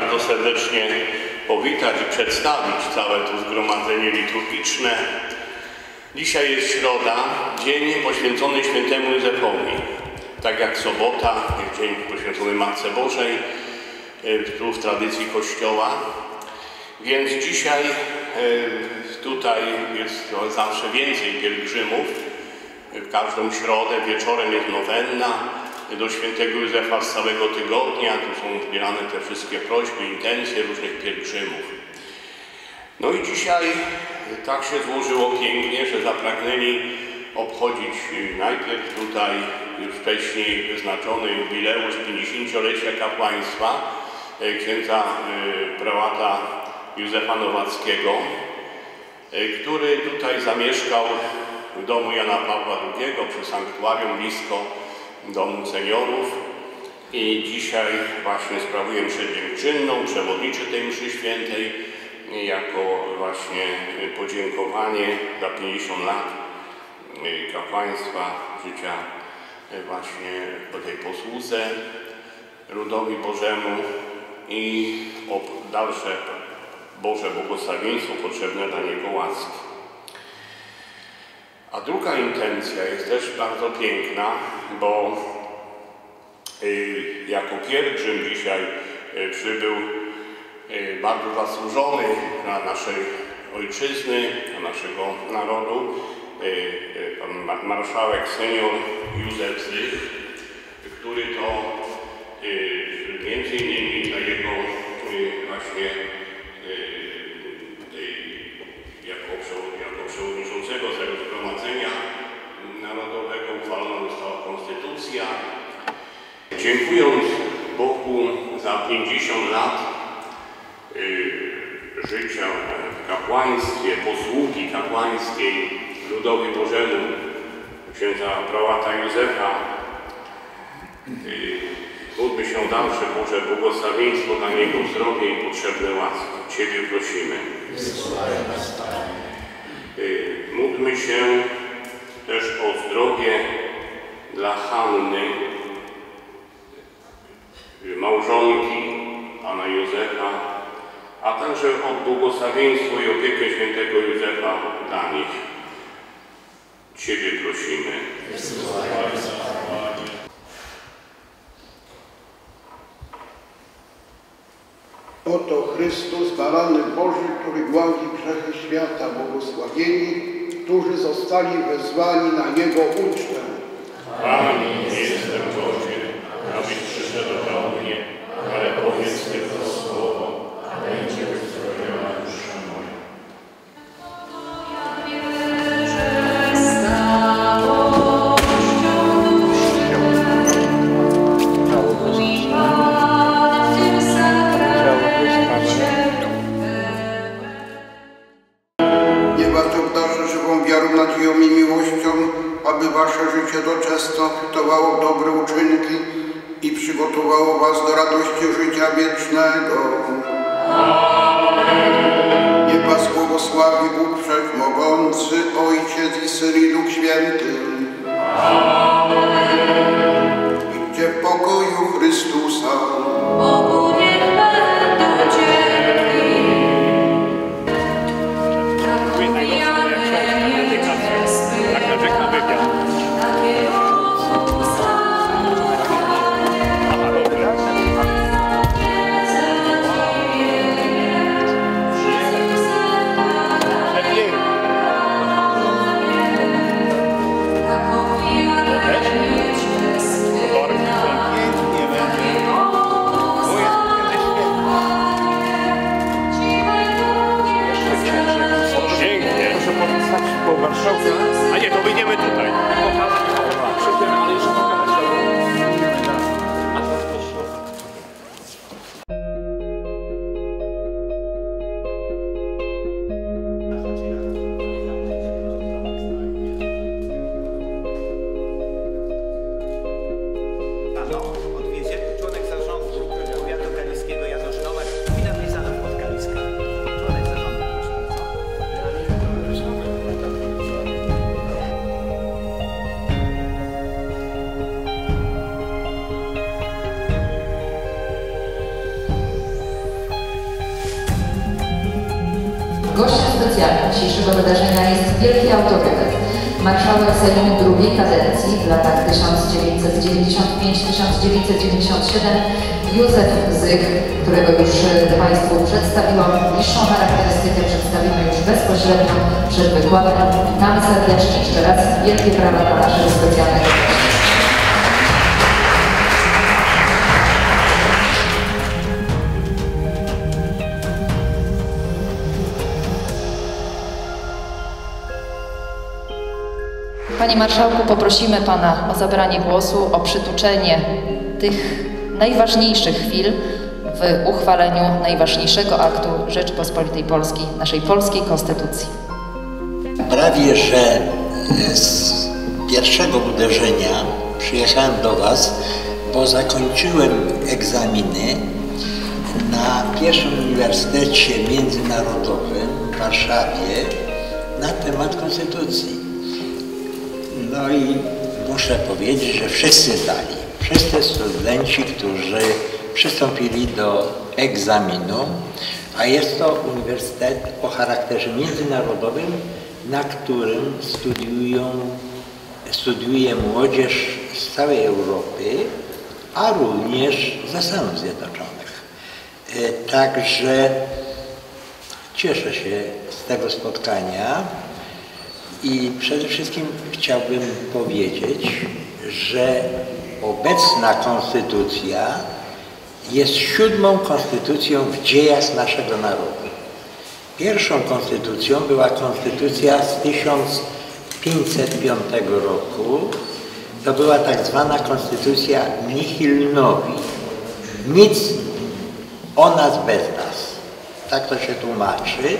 bardzo serdecznie powitać i przedstawić całe to zgromadzenie liturgiczne. Dzisiaj jest środa, dzień poświęcony świętemu Józefowi. Tak jak sobota dzień poświęcony Matce Bożej, e, tu w tradycji Kościoła. Więc dzisiaj e, tutaj jest no, zawsze więcej pielgrzymów. W każdą środę wieczorem jest nowenna do świętego Józefa z całego tygodnia. Tu są zbierane te wszystkie prośby, intencje różnych pielgrzymów. No i dzisiaj tak się złożyło pięknie, że zapragnęli obchodzić najpierw tutaj już wcześniej wyznaczony jubileusz 50-lecia kapłaństwa e, księdza e, prałata Józefa Nowackiego, e, który tutaj zamieszkał w domu Jana Pawła II przy sanktuarium blisko domu seniorów i dzisiaj właśnie sprawuję mszę dziękczynną, przewodniczy tej mszy świętej jako właśnie podziękowanie za 50 lat kapłaństwa, życia właśnie po tej posłudze ludowi Bożemu i o dalsze Boże błogosławieństwo potrzebne dla Niego łaski. A druga intencja jest też bardzo piękna, bo y, jako pielgrzym dzisiaj y, przybył y, bardzo zasłużony dla naszej ojczyzny, dla naszego narodu, pan marszałek senior Józef Zych, który to między innymi dla jego właśnie jako, przewodniczącego Narodowego uchwalona została konstytucja. Dziękując Bogu za 50 lat y, życia w kapłaństwie, posługi kapłańskiej ludowi Bożemu księdza prałata Józefa, y, Módlmy się dalsze Boże błogosławieństwo dla Niego, zdrowie i potrzebne łaski. Ciebie prosimy. Y, Módlmy się też o zdrowie dla Hanny, małżonki Pana Józefa, a także o błogosławieństwo i opiekę świętego Józefa dla nich. Ciebie prosimy. Oto Chrystus, baranek Boży, który głodzi grzechy świata, błogosławieni, którzy zostali wezwani na Jego ucztę. Nie jestem godzien, abyś przyszedł do mnie, ale powiedz tylko błogosławi Bóg Wszechmogący, Ojciec i Syn i Duch Święty. Idźcie w pokoju Chrystusa. Bogu marszałka. A nie, to wyjdziemy tutaj. Gościem specjalnym dzisiejszego wydarzenia jest wielki autorytet, marszałek Sejmu drugiej kadencji w latach 1995-1997 Józef Zyk, którego już e, Państwu przedstawiłam. Bliższą charakterystykę przedstawimy już bezpośrednio przed wykładem. Witamy serdecznie jeszcze raz. Wielkie brawa dla naszego specjalnego gościa. Panie Marszałku, poprosimy Pana o zabranie głosu, o przytuczenie tych najważniejszych chwil w uchwaleniu najważniejszego aktu Rzeczypospolitej Polskiej, naszej polskiej konstytucji. Prawie, że e, z pierwszego uderzenia przyjechałem do Was, bo zakończyłem egzaminy na pierwszym Uniwersytecie Międzynarodowym w Warszawie na temat konstytucji. No i muszę powiedzieć, że wszyscy zdali. Wszyscy studenci, którzy przystąpili do egzaminu, a jest to uniwersytet o charakterze międzynarodowym, na którym studiują, studiuje młodzież z całej Europy, a również ze Stanów Zjednoczonych. E, Także cieszę się z tego spotkania. I przede wszystkim chciałbym powiedzieć, że obecna konstytucja jest siódmą konstytucją w dziejach naszego narodu. Pierwszą konstytucją była konstytucja z 1505 roku. To była tak zwana konstytucja nihil. Nic o nas bez nas. Tak to się tłumaczy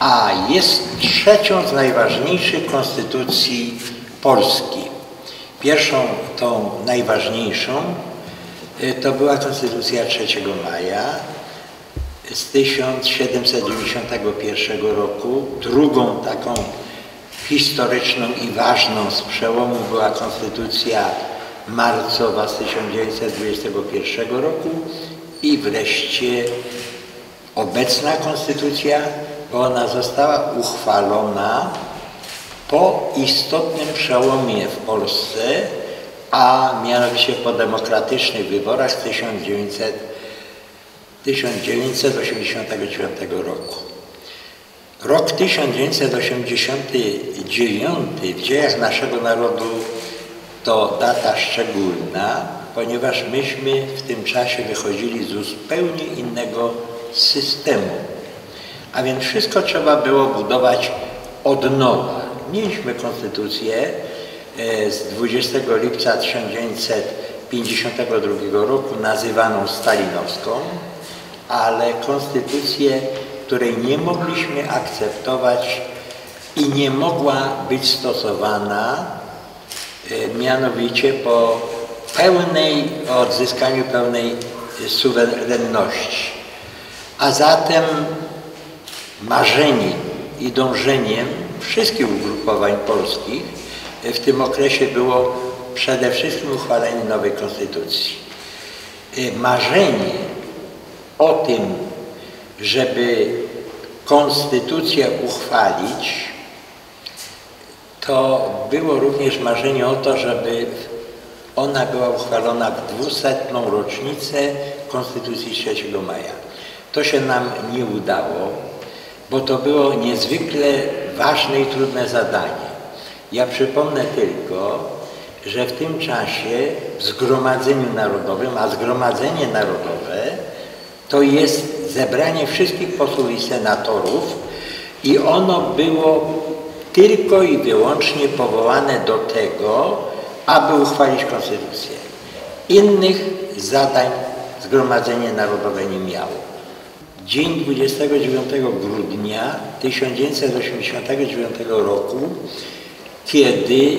a jest trzecią z najważniejszych konstytucji Polski. Pierwszą, tą najważniejszą, y, to była Konstytucja 3 maja z 1791 roku. Drugą taką historyczną i ważną z przełomu była Konstytucja marcowa z 1921 roku i wreszcie obecna Konstytucja ona została uchwalona po istotnym przełomie w Polsce, a mianowicie po demokratycznych wyborach z 1900, 1989 roku. Rok 1989 w dziejach naszego narodu to data szczególna, ponieważ myśmy w tym czasie wychodzili z zupełnie innego systemu a więc wszystko trzeba było budować od nowa. Mieliśmy konstytucję e, z 20 lipca 1952 roku nazywaną stalinowską, ale konstytucję, której nie mogliśmy akceptować i nie mogła być stosowana e, mianowicie po pełnej odzyskaniu pełnej suwerenności. A zatem marzeniem i dążeniem wszystkich ugrupowań polskich w tym okresie było przede wszystkim uchwalenie nowej konstytucji. E, marzenie o tym, żeby konstytucję uchwalić, to było również marzenie o to, żeby ona była uchwalona w 200. rocznicę Konstytucji 3 maja. To się nam nie udało bo to było niezwykle ważne i trudne zadanie. Ja przypomnę tylko, że w tym czasie w Zgromadzeniu Narodowym, a Zgromadzenie Narodowe to jest zebranie wszystkich posłów i senatorów i ono było tylko i wyłącznie powołane do tego, aby uchwalić konstytucję. Innych zadań Zgromadzenie Narodowe nie miało. Dzień 29 grudnia 1989 roku, kiedy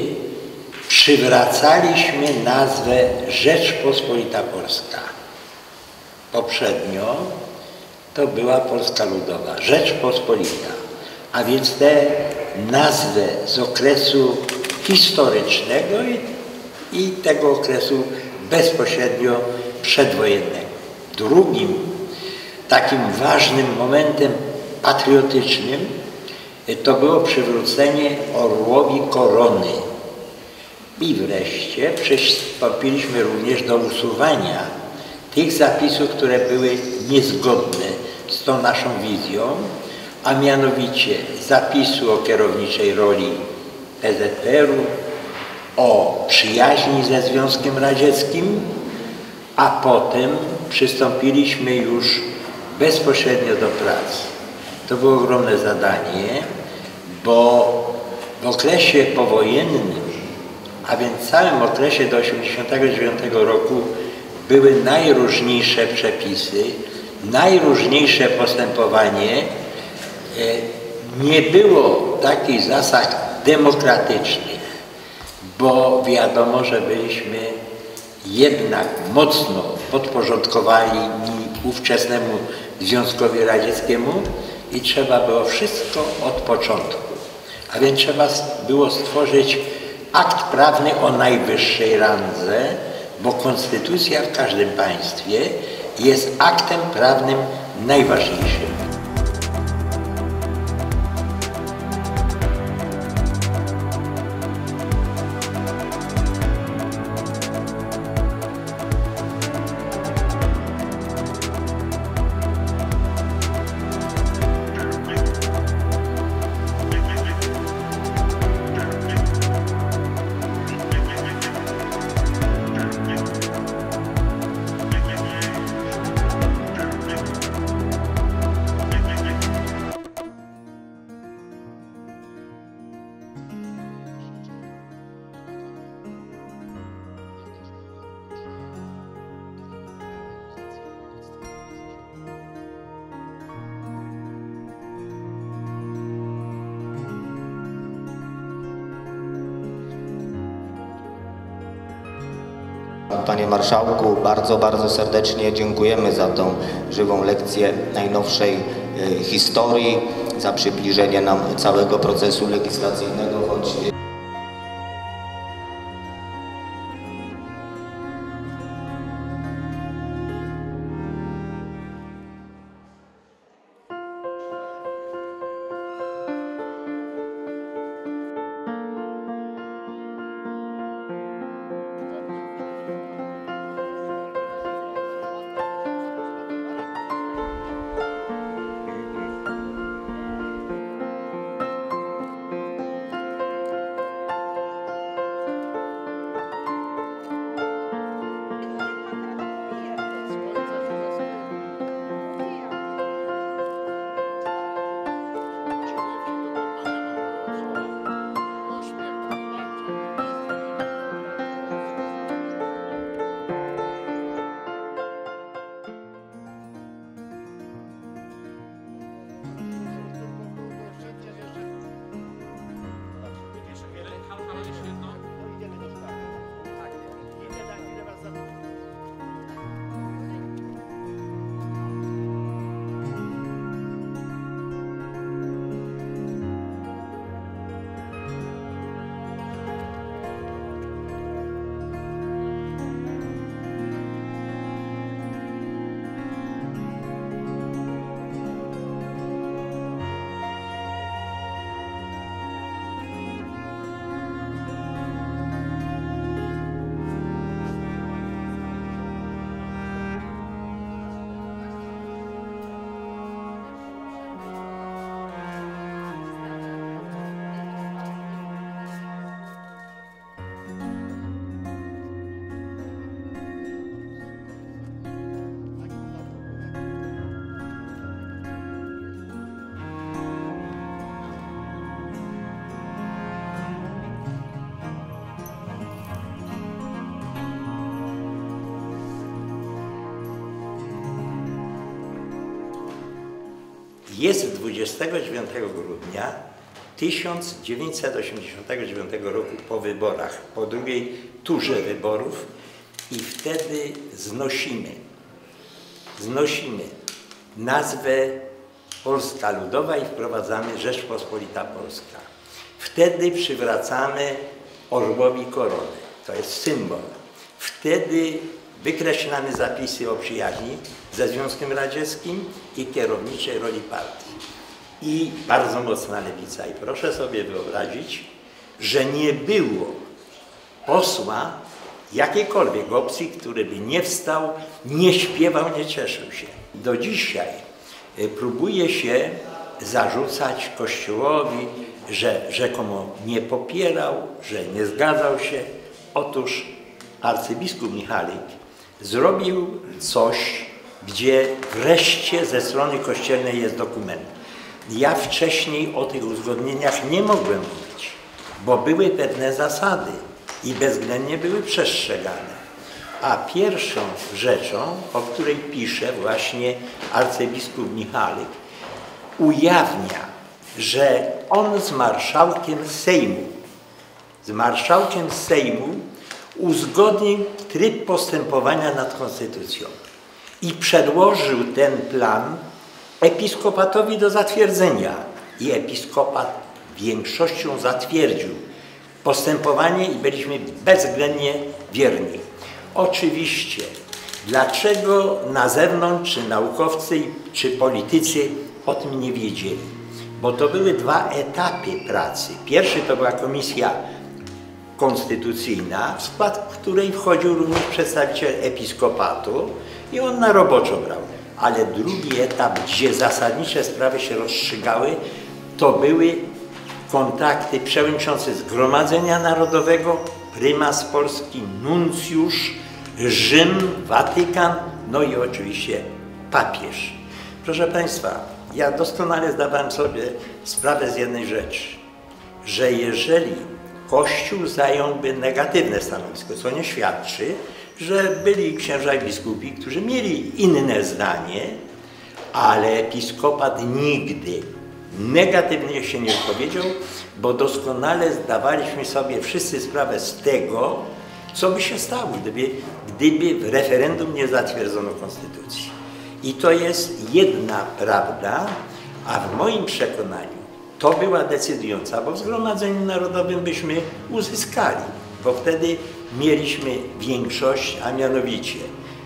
przywracaliśmy nazwę Rzeczpospolita Polska. Poprzednio to była Polska Ludowa, Rzeczpospolita. A więc te nazwy z okresu historycznego i, i tego okresu bezpośrednio przedwojennego. Drugim takim ważnym momentem patriotycznym y, to było przywrócenie orłowi korony. I wreszcie przystąpiliśmy również do usuwania tych zapisów, które były niezgodne z tą naszą wizją, a mianowicie zapisu o kierowniczej roli PZPR-u, o przyjaźni ze Związkiem Radzieckim, a potem przystąpiliśmy już bezpośrednio do pracy. To było ogromne zadanie, bo w okresie powojennym, a więc całym okresie do 1989 roku były najróżniejsze przepisy, najróżniejsze postępowanie. E, Nie było takich zasad demokratycznych, bo wiadomo, że byliśmy jednak mocno podporządkowani ówczesnemu Związkowi Radzieckiemu i trzeba było wszystko od początku. A więc trzeba było stworzyć akt prawny o najwyższej randze, bo konstytucja w każdym państwie jest aktem prawnym najważniejszym. Marszałku, bardzo, bardzo serdecznie dziękujemy za tą żywą lekcję najnowszej e, historii, za przybliżenie nam całego procesu legislacyjnego, choć Jest 29 grudnia 1989 roku po wyborach, po drugiej turze wyborów i wtedy znosimy, znosimy nazwę Polska Ludowa i wprowadzamy Rzeczpospolita Polska. Wtedy przywracamy orłowi koronę. To jest symbol. Wtedy wykreślamy zapisy o przyjaźni ze Związkiem Radzieckim i kierowniczej roli partii. i bardzo mocna lewica. I proszę sobie wyobrazić, że nie było posła jakiejkolwiek opcji, który by nie wstał, nie śpiewał, nie cieszył się. Do dzisiaj y, próbuje się zarzucać Kościołowi, że rzekomo nie popierał, że nie zgadzał się. Otóż arcybiskup Michalik zrobił coś, gdzie wreszcie ze strony kościelnej jest dokument. Ja wcześniej o tych uzgodnieniach nie mogłem mówić, bo były pewne zasady i bezwzględnie były przestrzegane. A pierwszą rzeczą, o której pisze właśnie arcybiskup Michalik, ujawnia, że on z marszałkiem Sejmu, z marszałkiem Sejmu uzgodnił tryb postępowania nad konstytucją i przedłożył ten plan episkopatowi do zatwierdzenia. I episkopat większością zatwierdził postępowanie i byliśmy bezwzględnie wierni. Oczywiście, dlaczego na zewnątrz, czy naukowcy, czy politycy o tym nie wiedzieli? Bo to były dwa etapy pracy. Pierwszy to była komisja konstytucyjna, w skład której wchodził również przedstawiciel episkopatu i on na roboczo brał. Ale drugi etap, gdzie zasadnicze sprawy się rozstrzygały, to były kontakty przewodniczący Zgromadzenia Narodowego, prymas Polski, nuncjusz, Rzym, Watykan, no i oczywiście papież. Proszę Państwa, ja doskonale zdawałem sobie sprawę z jednej rzeczy, że jeżeli Kościół zająłby negatywne stanowisko, co nie świadczy, że byli księża i biskupi, którzy mieli inne zdanie, ale episkopat nigdy negatywnie się nie wypowiedział, bo doskonale zdawaliśmy sobie wszyscy sprawę z tego, co by się stało, gdyby, gdyby w referendum nie zatwierdzono konstytucji. I to jest jedna prawda, a w moim przekonaniu to była decydująca, bo w Zgromadzeniu Narodowym byśmy uzyskali, bo wtedy mieliśmy większość, a mianowicie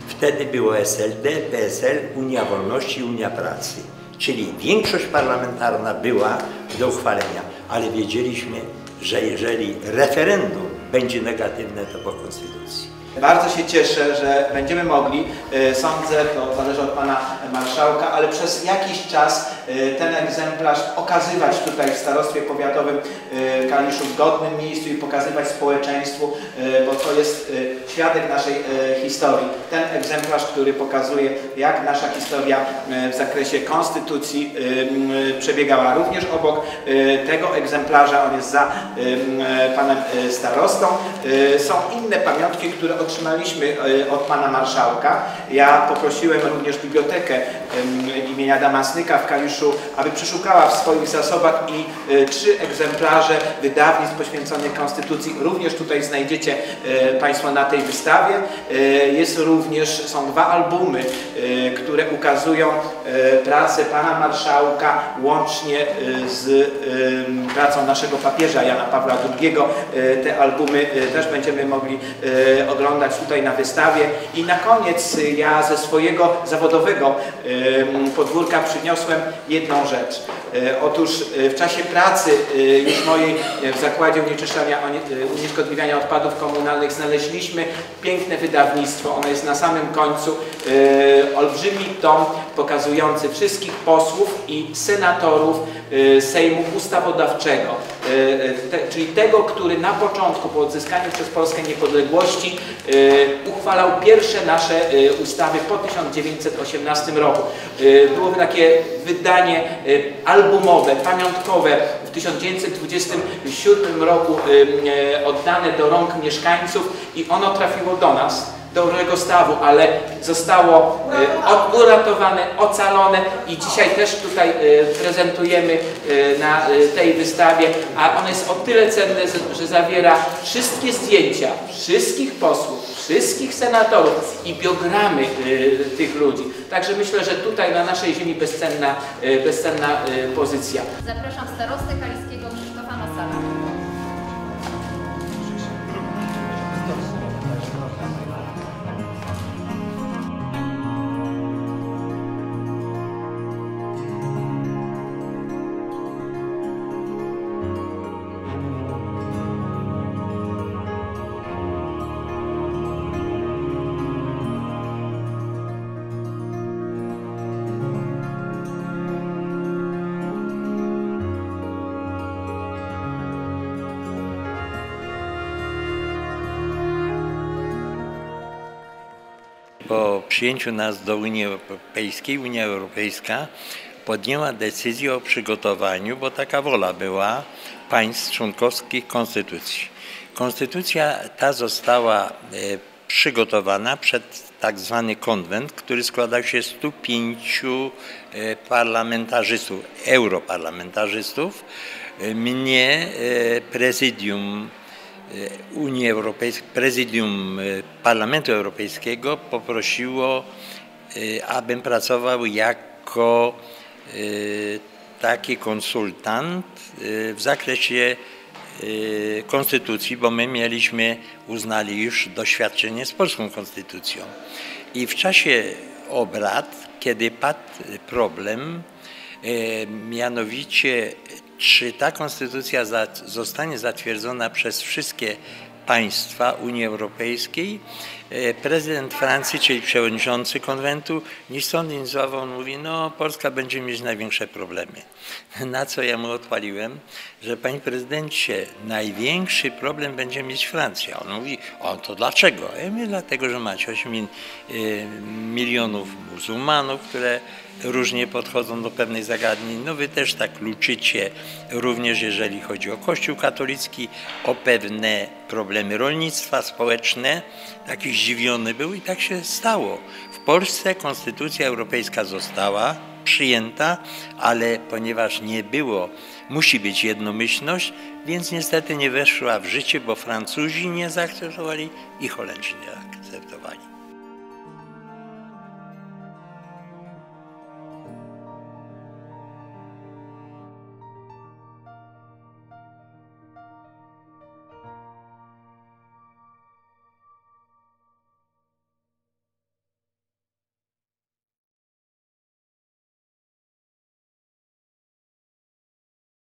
wtedy było SLD, PSL, Unia Wolności, Unia Pracy. Czyli większość parlamentarna była do uchwalenia, ale wiedzieliśmy, że jeżeli referendum będzie negatywne, to po konstytucji. Bardzo się cieszę, że będziemy mogli, e, sądzę, to zależy od Pana Marszałka, ale przez jakiś czas e, ten egzemplarz okazywać tutaj w Starostwie Powiatowym e, Kaliszu w godnym miejscu i pokazywać społeczeństwu, bo to jest świadek naszej historii. Ten egzemplarz, który pokazuje, jak nasza historia w zakresie konstytucji przebiegała. Również obok tego egzemplarza, on jest za Panem Starostą, są inne pamiątki, które otrzymaliśmy e, od Pana Marszałka. Ja poprosiłem również bibliotekę imienia Damasnyka w Kaliszu, aby przeszukała w swoich zasobach i e, trzy egzemplarze wydawnictw poświęconych Konstytucji. Również tutaj znajdziecie e, Państwo na tej wystawie. Jest również, są dwa albumy, które ukazują pracę Pana Marszałka łącznie z pracą naszego papieża Jana Pawła II. Te albumy też będziemy mogli oglądać oglądać tutaj na wystawie. I na koniec y, ja ze swojego zawodowego podwórka przyniosłem jedną rzecz. Y, otóż y, w czasie pracy już mojej w Zakładzie Unieczyszczania, Unieszkodliwiania Odpadów Komunalnych znaleźliśmy piękne wydawnictwo. Ono jest na samym końcu. Olbrzymi tom pokazujący wszystkich posłów i senatorów Sejmu Ustawodawczego. Te, czyli tego, który na początku po odzyskaniu przez Polskę niepodległości Y, uchwalał pierwsze nasze ustawy po 1918 roku. Było takie wydanie albumowe, pamiątkowe w 1927 roku oddane do rąk mieszkańców i ono trafiło do nas dobrego stawu, ale zostało e, uratowane, ocalone i dzisiaj też tutaj e, prezentujemy e, na tej wystawie, a ono jest o tyle cenne, że zawiera wszystkie zdjęcia wszystkich posłów, wszystkich senatorów i biogramy tych ludzi. Także myślę, że tutaj na naszej ziemi bezcenna, bezcenna pozycja. Zapraszam starostę kaliskiego po przyjęciu nas do Unii Europejskiej, Unia Europejska podjęła decyzję o przygotowaniu, bo taka wola była państw członkowskich konstytucji. Konstytucja ta została e, przygotowana przed tak zwany konwent, który składał się z 105 e, parlamentarzystów, europarlamentarzystów. E, Mnie prezydium Unii Europejskiej, prezydium e, Parlamentu Europejskiego poprosiło, e, abym pracował jako e, taki konsultant e, w zakresie e, konstytucji, bo my mieliśmy, uznali już doświadczenie z polską konstytucją. I w czasie obrad, kiedy padł problem, e, mianowicie czy ta konstytucja zostanie zatwierdzona przez wszystkie państwa Unii Europejskiej, prezydent Francji, czyli przewodniczący konwentu, ni stąd, ni zowąd mówi, no Polska będzie mieć największe problemy. Na co ja mu odpaliłem, że panie prezydencie, największy problem będzie mieć Francja. On mówi, o to dlaczego? Ja mówię, dlatego, że macie 8 mi- y, milionów muzułmanów, które różnie podchodzą do pewnych zagadnień. No wy też tak kluczycie również jeżeli chodzi o Kościół katolicki, o pewne problemy rolnictwa społeczne. Taki zdziwiony był i tak się stało. W Polsce konstytucja europejska została przyjęta, ale ponieważ nie było, musi być jednomyślność, więc niestety nie weszła w życie, bo Francuzi nie zaakceptowali i Holendrzy nie zaakceptowali.